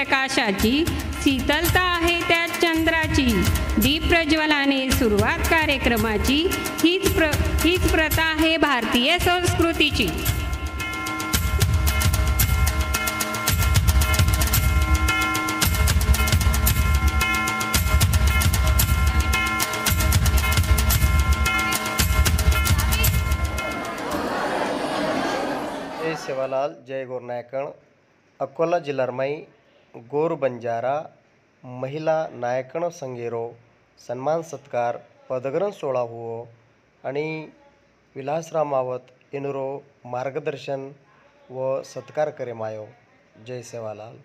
प्रकाशाची शीतलता आहे त्या चंद्राची. दीप प्रज्वलाने सुरुवात कार्यक्रमाची. हीच प्र, हीच प्रथा आहे भारतीय संस्कृतीची. सेवालाल, जय गोरनायकण अकोला जिल्हारमाई गोर बंजारा महिला नायकण संगेरो सन्मान सत्कार पदग्रहण सोहळा हुओ आणि विलासराव मावत इनरो मार्गदर्शन व सत्कार करे मायो. जय सेवालाल.